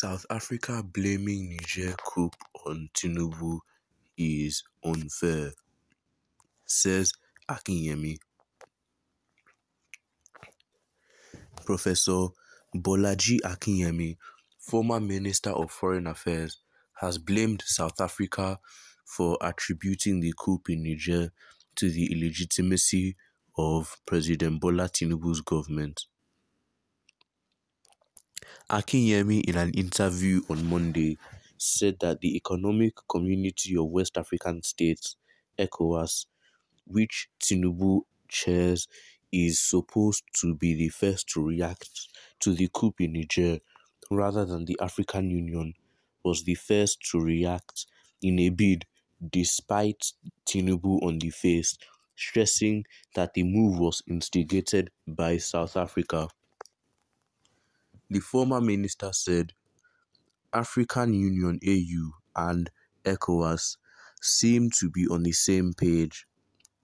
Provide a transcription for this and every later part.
South Africa blaming Niger coup on Tinubu is unfair, says Akinyemi. Professor Bolaji Akinyemi, former Minister of Foreign Affairs, has blamed South Africa for attributing the coup in Niger to the illegitimacy of President Bola Tinubu's government. Akinyemi, in an interview on Monday, said that the Economic Community of West African States (ECOWAS), which Tinubu chairs, is supposed to be the first to react to the coup in Niger, rather than the African Union was the first to react in a bid despite Tinubu on the face, stressing that the move was instigated by South Africa. The former minister said African Union (AU) and ECOWAS seem to be on the same page.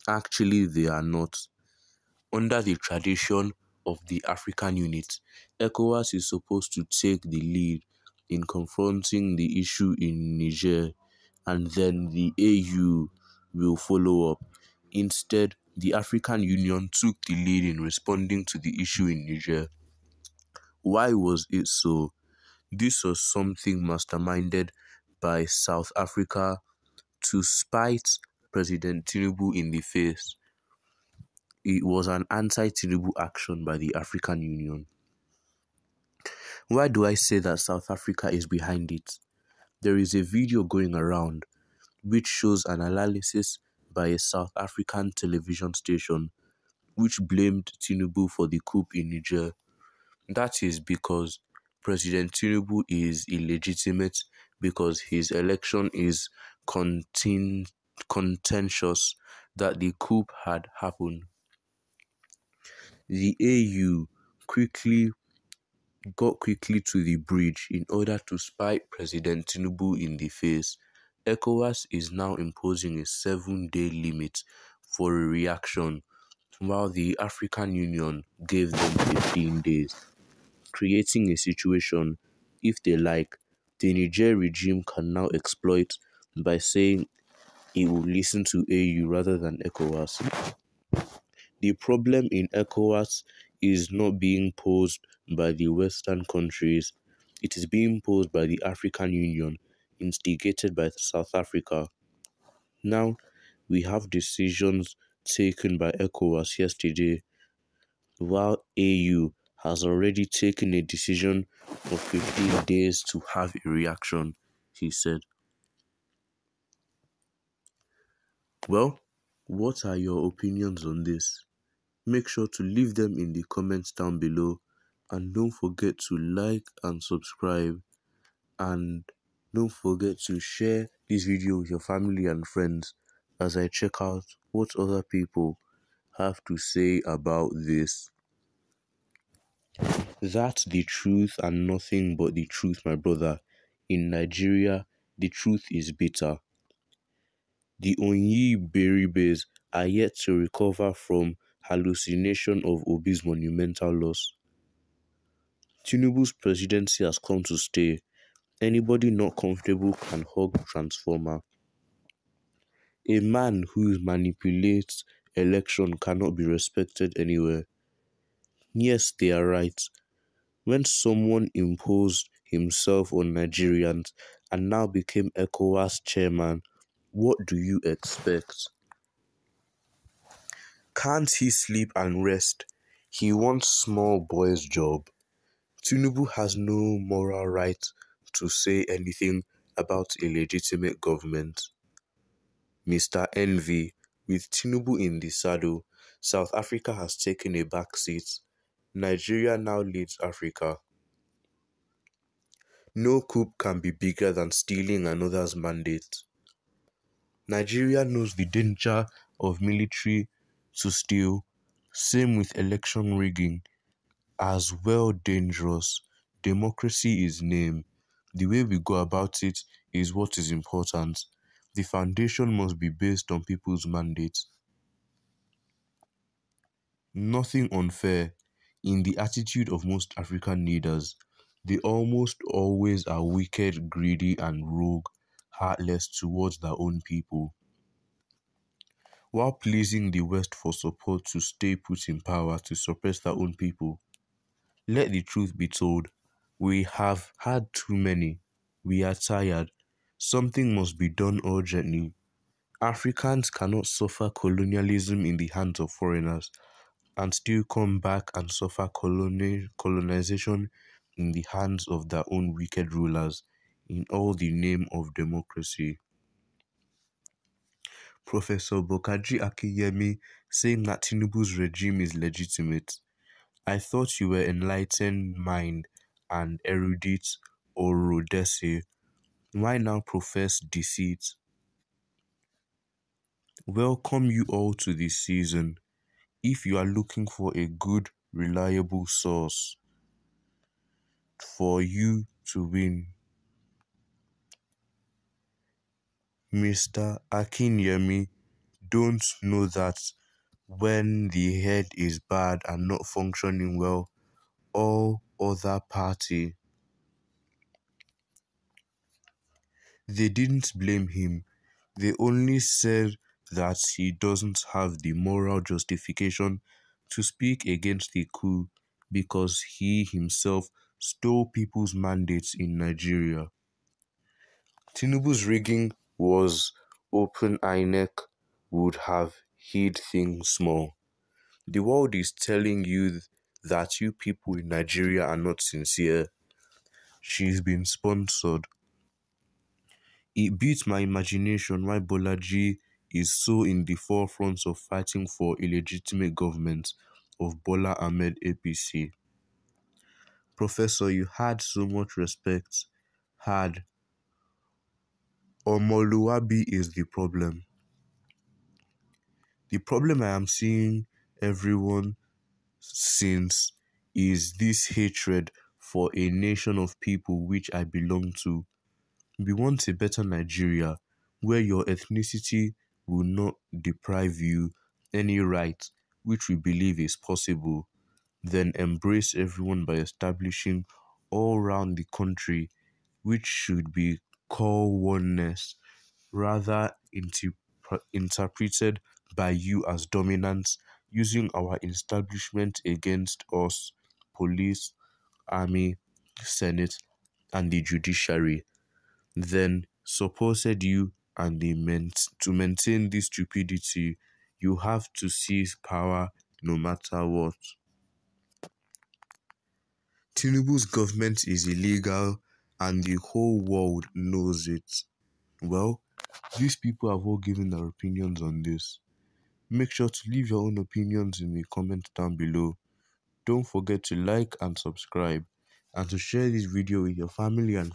Actually they are not. Under the tradition of the African Unit, ECOWAS is supposed to take the lead in confronting the issue in Niger and then the AU will follow up. Instead, the African Union took the lead in responding to the issue in Niger. Why was it so? This was something masterminded by South Africa to spite President Tinubu in the face. It was an anti-Tinubu action by the African Union. Why do I say that South Africa is behind it? There is a video going around which shows an analysis by a South African television station which blamed Tinubu for the coup in Niger. That is because President Tinubu is illegitimate because his election is contentious that the coup had happened. The AU quickly got quickly to the bridge in order to spite President Tinubu in the face. ECOWAS is now imposing a seven-day limit for a reaction, while the African Union gave them 15 days, creating a situation, if they like, the Niger regime can now exploit by saying it will listen to AU rather than ECOWAS. The problem in ECOWAS is not being posed by the Western countries, it is being posed by the African Union, instigated by South Africa. Now, we have decisions taken by ECOWAS yesterday, while AU has already taken a decision for 15 days to have a reaction, he said. Well, what are your opinions on this? Make sure to leave them in the comments down below and don't forget to like and subscribe and don't forget to share this video with your family and friends as I check out what other people have to say about this. That's the truth and nothing but the truth, my brother. In Nigeria, the truth is bitter. The Onyi Beribes are yet to recover from hallucination of Obi's monumental loss. Tinubu's presidency has come to stay. Anybody not comfortable can hug Transformer. A man who manipulates election cannot be respected anywhere. Yes, they are right. When someone imposed himself on Nigerians and now became ECOWAS chairman, what do you expect? Can't he sleep and rest? He wants small boy's job. Tinubu has no moral right to say anything about a legitimate government. Mr. Envy, with Tinubu in the saddle, South Africa has taken a back seat. Nigeria now leads Africa. No coup can be bigger than stealing another's mandate. Nigeria knows the danger of military to steal, same with election rigging, as well dangerous. Democracy is name. The way we go about it is what is important. The foundation must be based on people's mandates. Nothing unfair in the attitude of most African leaders. They almost always are wicked, greedy, and rogue, heartless towards their own people. While pleasing the West for support to stay put in power to suppress their own people. Let the truth be told, we have had too many. We are tired. Something must be done urgently. Africans cannot suffer colonialism in the hands of foreigners and still come back and suffer colonization in the hands of their own wicked rulers in all the name of democracy. Professor Bolaji Akinyemi saying that Tinubu's regime is legitimate. I thought you were enlightened mind and erudite or Orodese. Why now profess deceit? Welcome you all to this season. If you are looking for a good, reliable source for you to win, Mr. Akinyemi don't know that when the head is bad and not functioning well, all other party. They didn't blame him. They only said that he doesn't have the moral justification to speak against the coup because he himself stole people's mandates in Nigeria. Tinubu's rigging was open INEC would have hid things small. The world is telling you that you people in Nigeria are not sincere. She's been sponsored. It beats my imagination why Bolaji is so in the forefront of fighting for illegitimate government of Bola Ahmed APC. Professor, you had so much respect. Had. Omoluabi is the problem. The problem I am seeing everyone since is this hatred for a nation of people which I belong to. We want a better Nigeria where your ethnicity will not deprive you any right which we believe is possible, then embrace everyone by establishing all round the country which should be called oneness, rather interpreted by you as dominance, using our establishment against us, police, army, senate, and the judiciary. Then supported you and they meant to maintain this stupidity, you have to seize power no matter what. Tinubu's government is illegal and the whole world knows it. Well, these people have all given their opinions on this. Make sure to leave your own opinions in the comments down below. Don't forget to like and subscribe and to share this video with your family and